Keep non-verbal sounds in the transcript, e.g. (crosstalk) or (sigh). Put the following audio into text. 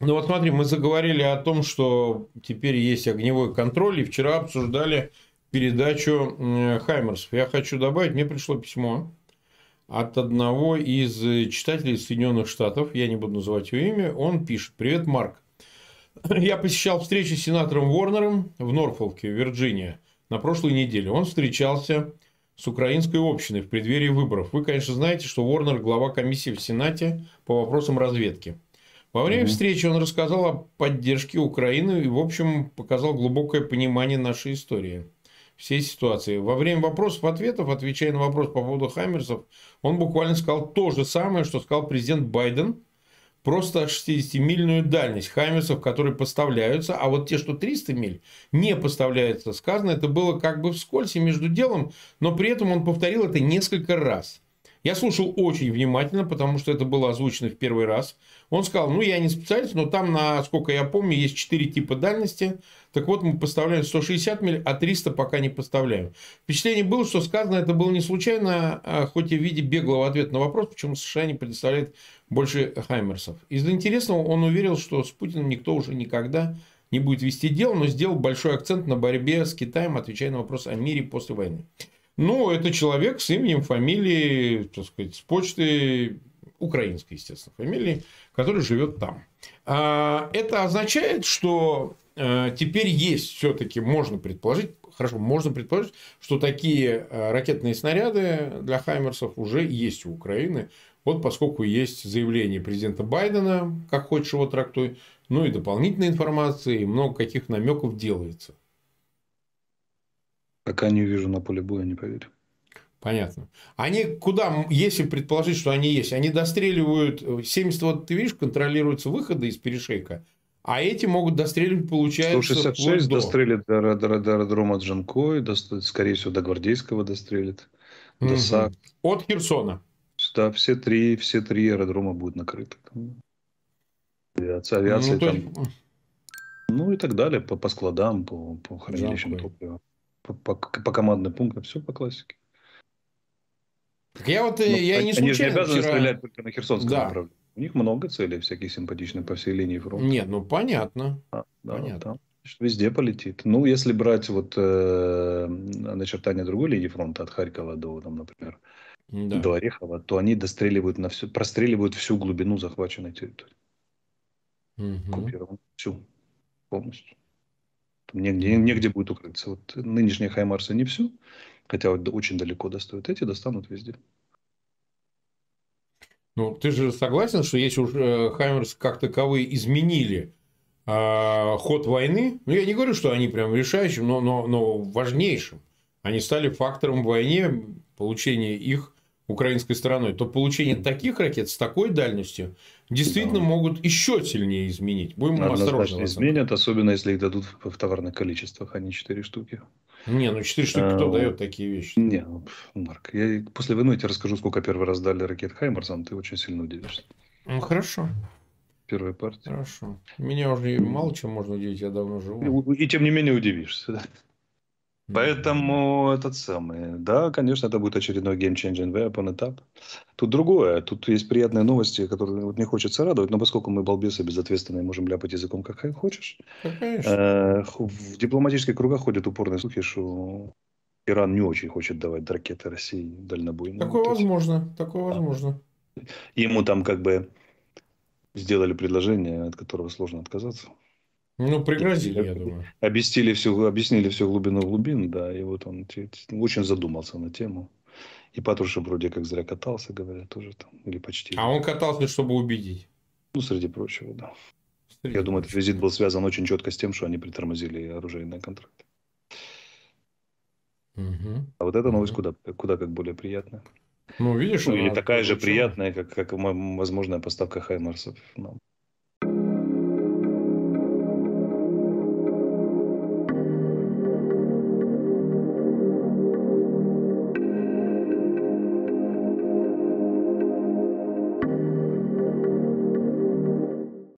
Ну вот смотри, мы заговорили о том, что теперь есть огневой контроль, и вчера обсуждали передачу Хаймерсов. Я хочу добавить, мне пришло письмо от одного из читателей Соединенных Штатов, я не буду называть его имя, он пишет, привет, Марк. (clears throat) Я посещал встречи с сенатором Уорнером в Норфолке, Вирджиния, на прошлой неделе. Он встречался с украинской общиной в преддверии выборов. Вы, конечно, знаете, что Уорнер – глава комиссии в Сенате по вопросам разведки. Во время угу. встречи он рассказал о поддержке Украины и, в общем, показал глубокое понимание нашей истории, всей ситуации. Во время вопросов-ответов, отвечая на вопрос по поводу Хаммерсов, он буквально сказал то же самое, что сказал президент Байден – просто 60-мильную дальность Хаймерсов, которые поставляются, а вот те, что 300 миль, не поставляются. Сказано, это было как бы вскользь и между делом, но при этом он повторил это несколько раз. Я слушал очень внимательно, потому что это было озвучено в первый раз. Он сказал, ну, я не специалист, но там, насколько я помню, есть 4 типа дальности. Так вот, мы поставляем 160 миль, а 300 пока не поставляем. Впечатление было, что сказано это было не случайно, а хоть и в виде беглого ответа на вопрос, почему США не предоставляет больше Хаймерсов. Из интересного он уверил, что с Путиным никто уже никогда не будет вести дело, но сделал большой акцент на борьбе с Китаем, отвечая на вопрос о мире после войны. Ну, это человек с именем, фамилией, так сказать, с почты украинской, естественно, фамилии, который живет там. А, это означает, что э, теперь есть все-таки, можно предположить, хорошо, можно предположить, что такие э, ракетные снаряды для Хаймерсов уже есть у Украины. Вот поскольку есть заявление президента Байдена, как хочешь его трактуй, ну и дополнительная информация, и много каких намеков делается. Пока не увижу на поле боя, не поверю. Понятно. Они куда, если предположить, что они есть, они достреливают, 70, вот ты видишь, контролируются выходы из перешейка, а эти могут достреливать, получается, 166 до... дострелит до, до, до аэродрома Джанкой, до, скорее всего, до Гвардейского дострелит, угу. до САК. От Херсона. Да, все три, все три аэродрома будут накрыты. Авиация, авиация ну, там... Есть... Ну и так далее, по, по складам, по, по хранилищам топлива, по, по, по командным пунктам, все по классике. Так я вот, э, Но, я не случайно Они же не обязаны вчера... стрелять только на Херсонском да. направлении. У них много целей всяких симпатичных по всей линии фронта. Нет, ну понятно. А, да, понятно. Там, везде полетит. Ну, если брать вот э, начертание другой линии фронта от Харькова до, там, например, да. до Орехова, то они достреливают на всю, простреливают всю глубину захваченной территории. Угу. Всю. Полностью. Там негде, негде будет укрыться. Вот нынешние Хаймарсы не всю, хотя вот очень далеко достают. Эти достанут везде. Ну, ты же согласен, что если уж э, Хаймерс как таковые изменили э, ход войны, ну, я не говорю, что они прям решающим, но, но, но важнейшим, они стали фактором в войне получения их украинской стороной, то получение таких ракет с такой дальностью действительно да. могут еще сильнее изменить. Будем осторожны. изменят, особенно если их дадут в, товарных количествах, а не 4 штуки. Не, ну 4 штуки кто а, дает такие вещи? Не, ну, Марк, я после войны тебе расскажу, сколько первый раз дали ракет Хаймарсам, ты очень сильно удивишься. Ну, хорошо. Первая партия. Хорошо. Меня уже мало чем можно удивить, я давно живу. И, и тем не менее удивишься. Да? Поэтому этот самый, да, конечно, это будет очередной game changing weapon этап. Тут другое, тут есть приятные новости, которые вот не хочется радовать, но поскольку мы балбесы безответственные, можем ляпать языком как хочешь. Э, в дипломатических кругах ходят упорные слухи, что Иран не очень хочет давать ракеты России дальнобойные. Такое возможно, такое возможно. Ему там как бы сделали предложение, от которого сложно отказаться. Ну, пригрозили, я думаю. Объяснили всю, объяснили всю глубину глубин, да, и вот он очень задумался на тему. И Патрушев вроде как зря катался, говорят, тоже там, или почти. А он катался, чтобы убедить? Ну, среди прочего, да. Среди я думаю, этот визит был связан очень четко с тем, что они притормозили оружейные контракты. Угу. А вот эта новость угу. куда, куда как более приятная. Ну, видишь, ну, или такая же приятная, как, как возможная поставка Хаймарсов нам.